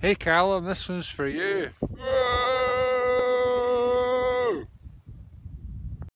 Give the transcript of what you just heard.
Hey Callum, this one's for you.